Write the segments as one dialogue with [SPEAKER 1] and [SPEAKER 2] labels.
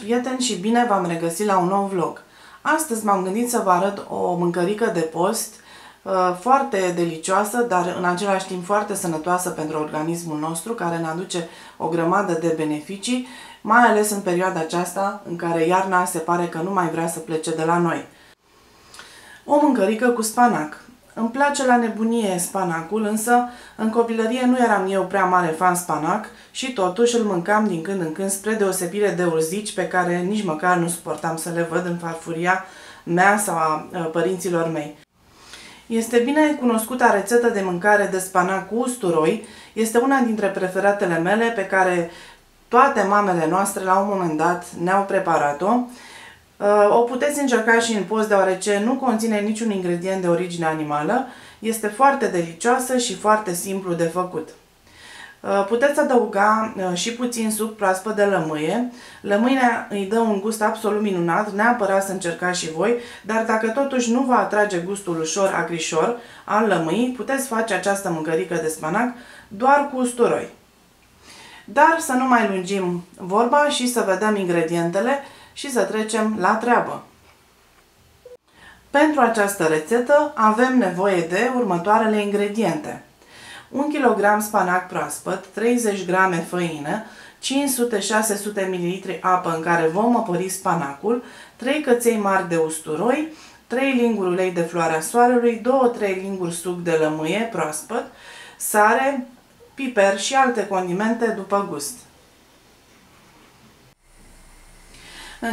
[SPEAKER 1] prieteni și bine v-am regăsit la un nou vlog. Astăzi m-am gândit să vă arăt o mâncărică de post uh, foarte delicioasă, dar în același timp foarte sănătoasă pentru organismul nostru, care ne aduce o grămadă de beneficii, mai ales în perioada aceasta în care iarna se pare că nu mai vrea să plece de la noi. O mâncărică cu spanac. Îmi place la nebunie spanacul, însă în copilărie nu eram eu prea mare fan spanac și totuși îl mâncam din când în când spre deosebire de urzici pe care nici măcar nu suportam să le văd în farfuria mea sau a părinților mei. Este bine cunoscută rețetă de mâncare de spanac cu usturoi, este una dintre preferatele mele pe care toate mamele noastre la un moment dat ne-au preparat-o Uh, o puteți încerca și în post deoarece nu conține niciun ingredient de origine animală, este foarte delicioasă și foarte simplu de făcut. Uh, puteți adăuga uh, și puțin suc proaspăt de lămâie. Lămâia îi dă un gust absolut minunat, neapărat să încercați și voi, dar dacă totuși nu vă atrage gustul ușor acrișor al lămâii, puteți face această mâncărică de spanac doar cu usturoi. Dar să nu mai lungim vorba și să vedem ingredientele și să trecem la treabă. Pentru această rețetă avem nevoie de următoarele ingrediente. 1 kg spanac proaspăt, 30 g făină, 500-600 ml apă în care vom apări spanacul, 3 căței mari de usturoi, 3 linguri ulei de floarea soarelui, 2-3 linguri suc de lămâie proaspăt, sare, piper și alte condimente după gust.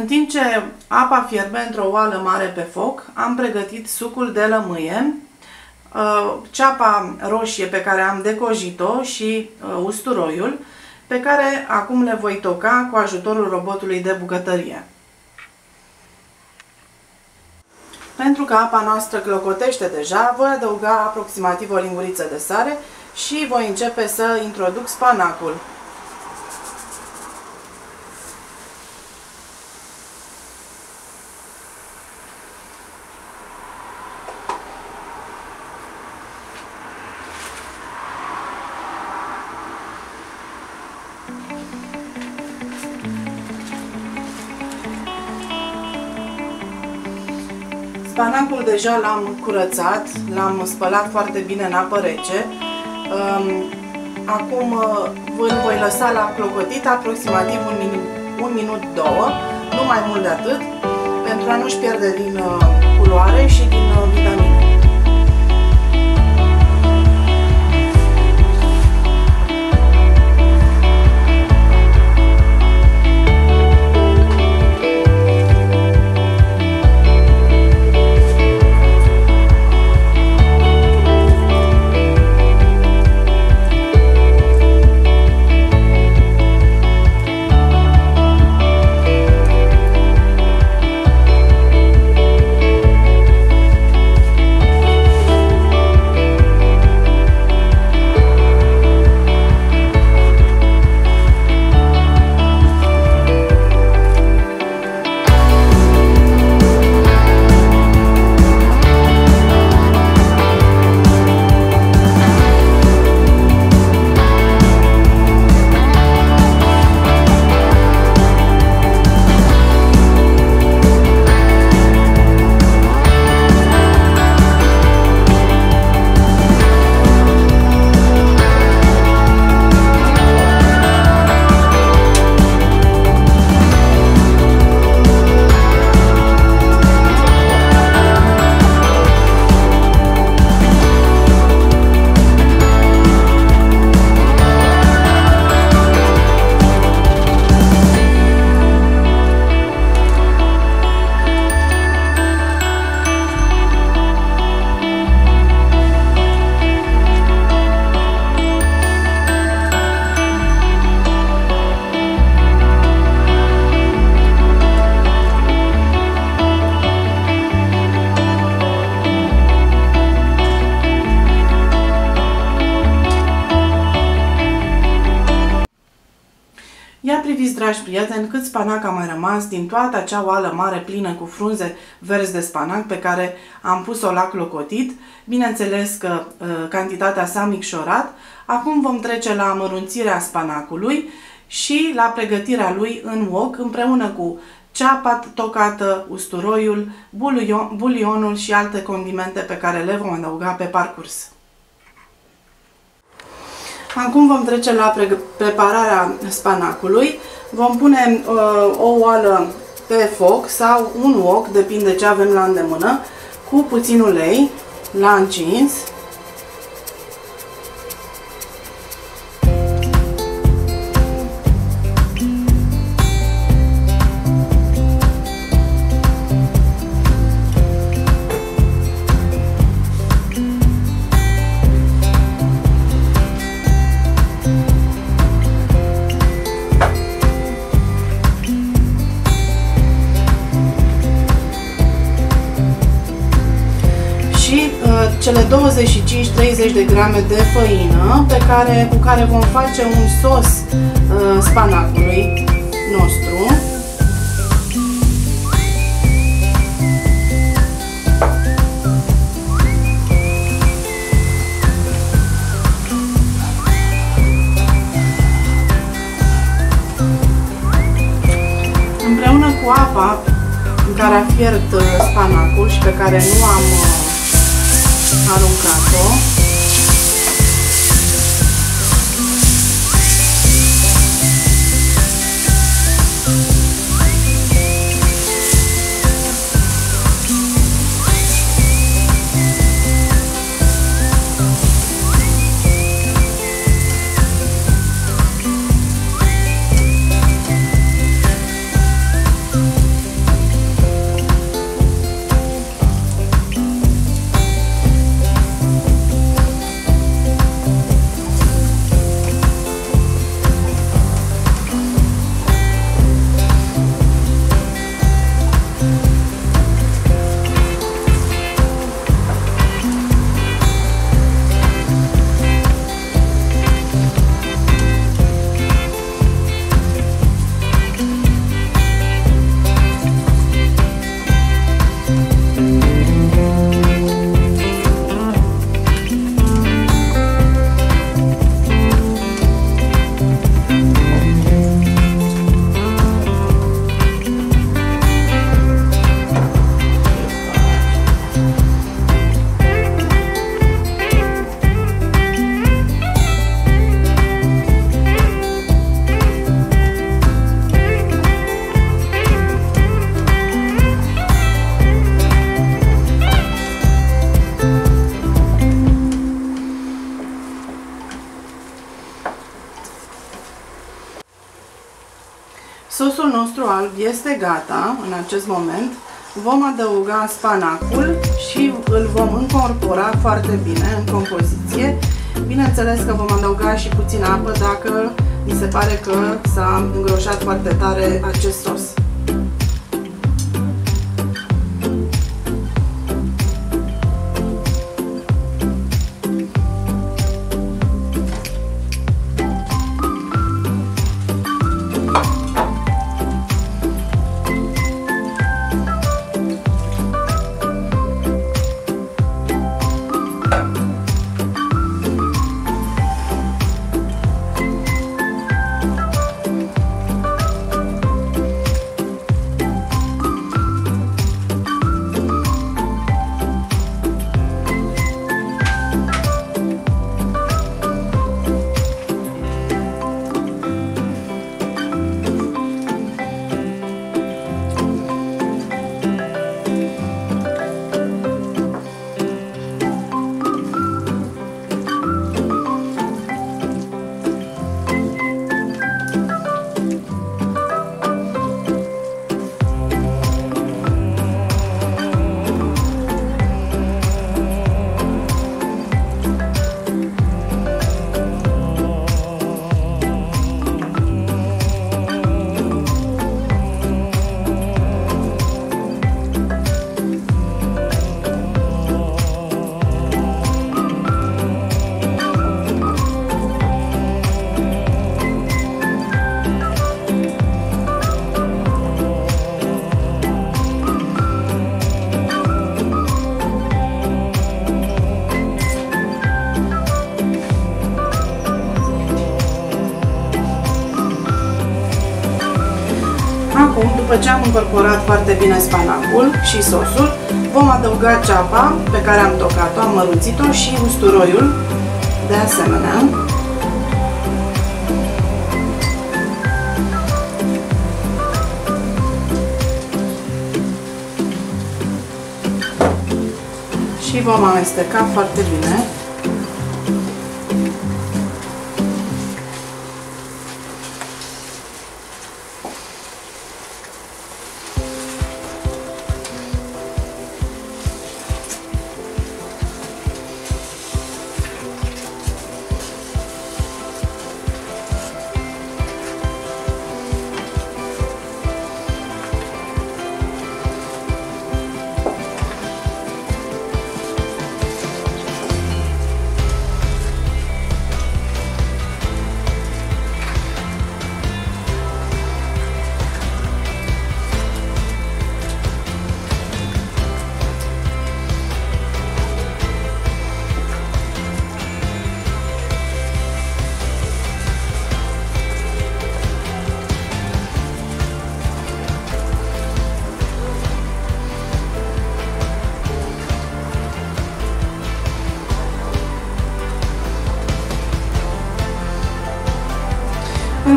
[SPEAKER 1] În timp ce apa fierbe într-o oală mare pe foc, am pregătit sucul de lămâie, uh, ceapa roșie pe care am decojit-o și uh, usturoiul, pe care acum le voi toca cu ajutorul robotului de bucătărie. Pentru că apa noastră clocotește deja, voi adăuga aproximativ o linguriță de sare și voi începe să introduc spanacul. Spanacul deja l-am curățat, l-am spălat foarte bine în apă rece. Acum uh, îl voi lăsa la clocotit aproximativ un minut, un minut, două, nu mai mult de atât, pentru a nu-și pierde din uh, culoare și din uh, vitamine. Priviți, dragi prieteni, cât spanac a mai rămas din toată acea oală mare plină cu frunze verzi de spanac pe care am pus-o la clocotit. Bineînțeles că uh, cantitatea s-a micșorat. Acum vom trece la amărunțirea spanacului și la pregătirea lui în wok împreună cu ceapa tocată, usturoiul, bulion, bulionul și alte condimente pe care le vom adăuga pe parcurs. Acum vom trece la prepararea spanacului. Vom pune uh, o oală pe foc sau un wok, depinde ce avem la îndemână, cu puțin ulei la încins cele 25-30 de grame de făină pe care, cu care vom face un sos uh, spanacului nostru. Împreună cu apa în care a fiert uh, spanacul și pe care nu am uh, aruncat-o Sosul nostru alb este gata în acest moment. Vom adăuga spanacul și îl vom încorpora foarte bine în compoziție. Bineînțeles că vom adăuga și puțin apă dacă mi se pare că s-a îngroșat foarte tare acest sos. După ce am încorporat foarte bine spanacul și sosul, vom adăuga ceapa pe care am tocat-o, am mărunțit-o și usturoiul de asemenea. Și vom amesteca foarte bine.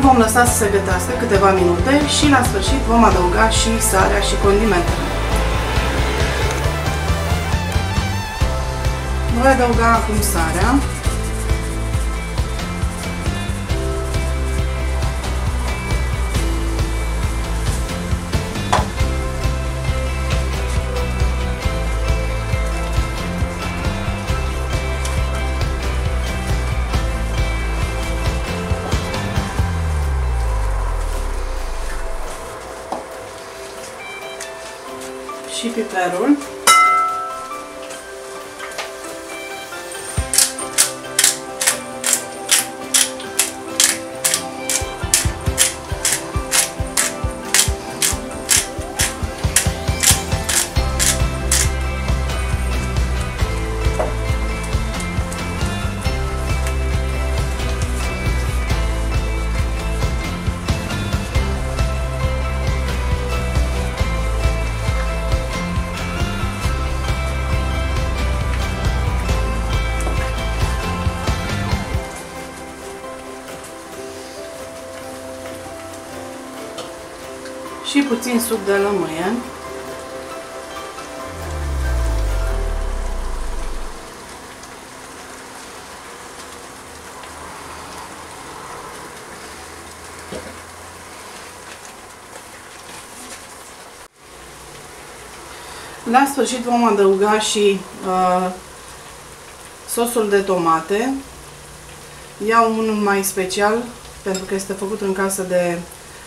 [SPEAKER 1] Vom lăsa să se gătească câteva minute și la sfârșit vom adăuga și sarea și condimentele. Voi adăuga acum sarea. Și și puțin suc de lămâie. La sfârșit vom adăuga și uh, sosul de tomate. Iau unul mai special pentru că este făcut în casă de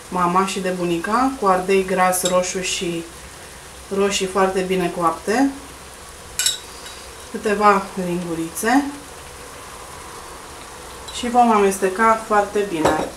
[SPEAKER 1] mama și de bunica, cu ardei gras, roșu și roșii foarte bine coapte, câteva lingurițe și vom amesteca foarte bine.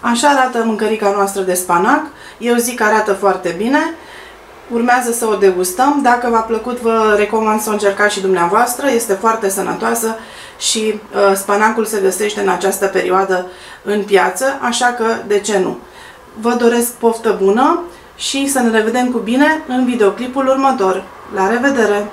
[SPEAKER 1] Așa arată mâncărica noastră de spanac. Eu zic că arată foarte bine. Urmează să o degustăm. Dacă v-a plăcut, vă recomand să o încercați și dumneavoastră. Este foarte sănătoasă și uh, spanacul se găsește în această perioadă în piață, așa că de ce nu? Vă doresc poftă bună și să ne revedem cu bine în videoclipul următor. La revedere!